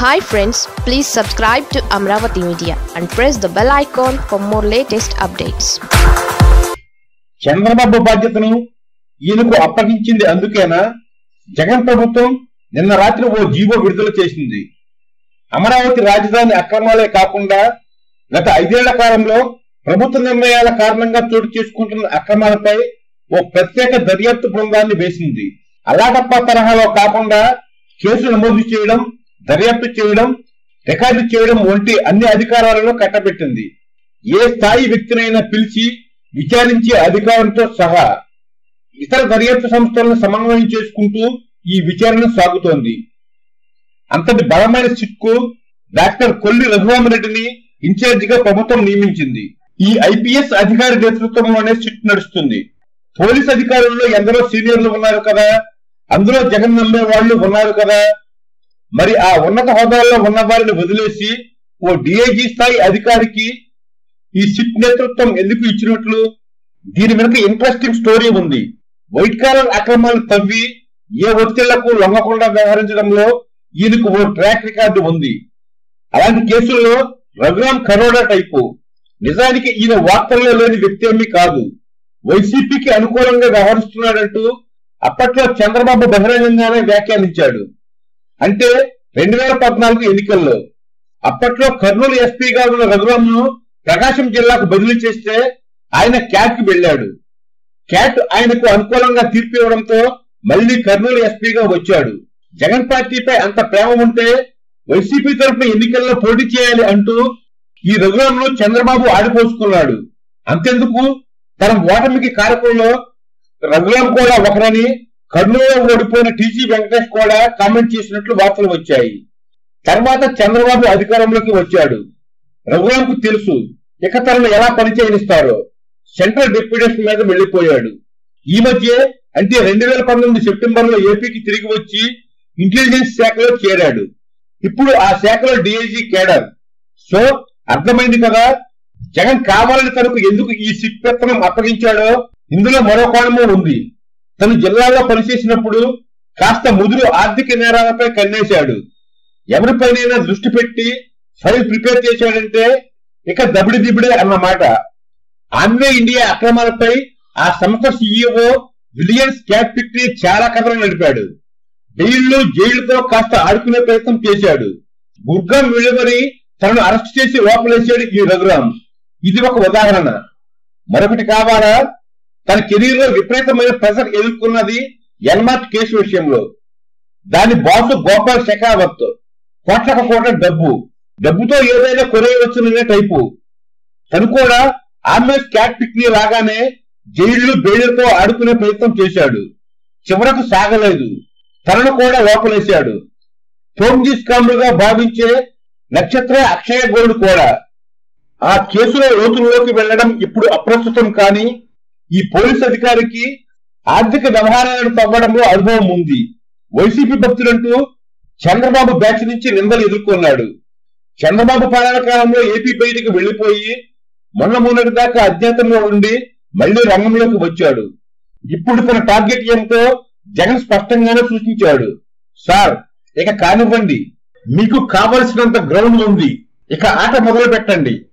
Hi friends please subscribe to Amaravati media and press the bell icon for more latest updates Chandrababu బాధ్యతను ఈయనకు అప్పగించింది అందుకేనా? జగన్ ప్రభుత్వం నిన్న రాత్రి ఓ జీవో విడుదల చేసింది. అమరావతి రాజధాని అక్రమాలే కాకుండా గత ఐదేళ్ళ కాలంలో ప్రభుత్వ నిర్ణయాల కారణంగా చోటు చేసుకుంటున్న అక్రమాలపై ఓ ప్రత్యేక దర్యాప్తు బృందాన్ని వేసింది. అలాగప్ప తరహాలో కాకుండా కేసు నమోదు చేయడం దర్యాప్తు చేయడం రికార్డు చేయడం వంటి అన్ని అధికారాలను కట్టబెట్టింది. ఏ స్థాయి వ్యక్తినైనా పిలిచి విచారించే అధికారంతో సహా ఇతర దర్యాప్తు సంస్థలను సమన్వయం చేసుకుంటూ ఈ విచారణ సాగుతోంది. అంతటి బలమైన సిట్కు డాక్టర్ కొల్లి రఘురామరెడ్డిని ఇన్ఛార్జిగా ప్రభుత్వం నియమించింది. ఈ ఐపీఎస్ అధికారి నేతృత్వంలోనే సిట్ నడుస్తుంది. పోలీస్ అధికారుల్లో ఎందరో సీనియర్లు ఉన్నారు కదా అందులో జగన్ నమ్మే వాళ్ళు ఉన్నారు కదా మరి ఆ ఉన్నత హోదాల్లో ఉన్న వారిని వదిలేసి ఓ డిఐజీ స్థాయి అధికారికి ఈ సిట్ నేతృత్వం ఎందుకు ఇచ్చినట్లు? దీని వెనుక ఇంట్రెస్టింగ్ స్టోరీ ఉంది. వైట్ కాలర్ అక్రమాలు తవ్వి ఏ ఒత్తిళ్ళకు లొంగకుండా వ్యవహరించడంలో ఈయనకు ఓ ట్రాక్ రికార్డు ఉంది. అలాంటి కేసుల్లో రఘురామ్ కరోడా టైపు నిజానికి ఈయన వార్తల్లో లేని వ్యక్తి ఏమీ కాదు. వైసీపీకి అనుకూలంగా వ్యవహరిస్తున్నాడంటూ అప్పట్లో చంద్రబాబు బహిరంగంగానే వ్యాఖ్యానించాడు. అంటే రెండు వేల పద్నాలుగు ఎన్నికల్లో అప్పట్లో కర్నూలు ఎస్పీగా ఉన్న రఘురామ్ను ప్రకాశం జిల్లాకు బదిలీ చేస్తే ఆయన క్యాట్కి వెళ్ళాడు క్యాట్ ఆయనకు అనుకూలంగా తీర్పు ఇవ్వడంతో మళ్ళీ కర్నూలు ఎస్పీగా వచ్చాడు. జగన్ పార్టీపై అంత ప్రేమ ఉంటే వైసీపీ తరఫున ఎన్నికల్లో పోటీ చేయాలి అంటూ ఈ రఘురామ్ను చంద్రబాబు ఆడిపోసుకున్నాడు. అంతెందుకు? తన ఓటమికి కారకంలో రఘురామ్ కూడా ఒకరని కర్నూలులో ఓడిపోయిన టీజీ వెంకటేష్ కూడా కామెంట్ చేసినట్లు వార్తలు వచ్చాయి. తర్వాత చంద్రబాబు అధికారంలోకి వచ్చాడు. రఘురాంకు తెలుసు ఇక తనను ఎలా పనిచేయనిస్తారో సెంట్రల్ డిప్యూటేషన్ మీద వెళ్ళిపోయాడు ఈ మధ్య అంటే రెండు వేల పంతొమ్మిది సెప్టెంబర్లో ఏపీకి తిరిగి వచ్చి ఇంటెలిజెన్స్ శాఖలో చేరాడు. ఇప్పుడు ఆ శాఖలో డిఐజీ కేడర్. సో అర్థమైంది కదా? జగన్ కావాలని తనకు ఎందుకు ఈ సిక్పెత్తనం అప్పగించాడో? ఇందులో మరో కోణము ఉంది. తను జిల్లాలో పనిచేసినప్పుడు కాస్త ముదురు ఆర్థిక నేరాలపై కన్నేశాడు. ఎవరిపైనైనా దృష్టి పెట్టి ఫైల్ ప్రిపేర్ చేశాడంటే ఇక దబిడి దిబిడే అన్నమాట. ఆన్వే ఇండియా అక్రమాలపై ఆ సంస్థ సీఈఓ విలియన్స్ క్యాట్ ఫిక్టరీ చాలా కథలు నడిపాడు. జైల్లో జైలుతో కాస్త ఆడుకునే ప్రయత్నం చేశాడు. గుర్గాం వెలువరి తనను అరెస్ట్ చేసి లోపలేశాడు ఈ రఘురాం ఇది ఒక ఉదాహరణ. మరొకటి కావాలా? తన కెరీర్లో విపరీతమైన ప్రెషర్ ఎదుర్కొన్నది ఎన్మార్ట్ కేసు విషయంలో. దాని బాసు గోపాల్ షెకావత్ కోట్లకు కోట్ల డబ్బు. డబ్బుతో ఏదైనా కొనేయవచ్చుననే టైపు. తను కూడా ఆమె క్యాట్ పిక్ని లాగానే జైళ్ళు బెయిలర్తో ఆడుకునే ప్రయత్నం చేశాడు. చివరకు సాగలేదు. తనను కూడా లోపలేశాడు. ఫోన్జీ భావించే నక్షత్ర అక్షయ గోల్డ్ కూడా. ఆ కేసులో లోతుల్లోకి వెళ్ళడం ఇప్పుడు అప్రస్తుతం కానీ ఈ పోలీస్ అధికారికి ఆర్థిక వ్యవహారాలను తవ్వడంలో అనుభవం ఉంది. వైసీపీ భక్తులంటూ చంద్రబాబు బ్యాచ్ నుంచి నిందలు ఎదుర్కొన్నాడు. చంద్రబాబు పాలన కాలంలో ఏపీ బయటికి వెళ్ళిపోయి మొన్న మొన్నటి దాకా అజ్ఞాతంలో ఉండి మళ్ళీ రంగంలోకి వచ్చాడు. ఇప్పుడు తన టార్గెట్ ఏమిటో జగన్ స్పష్టంగానే సూచించాడు. సార్ ఇక కానివ్వండి. మీకు కావలసినంత గ్రౌండ్ ఉంది. ఇక ఆట మొదలు పెట్టండి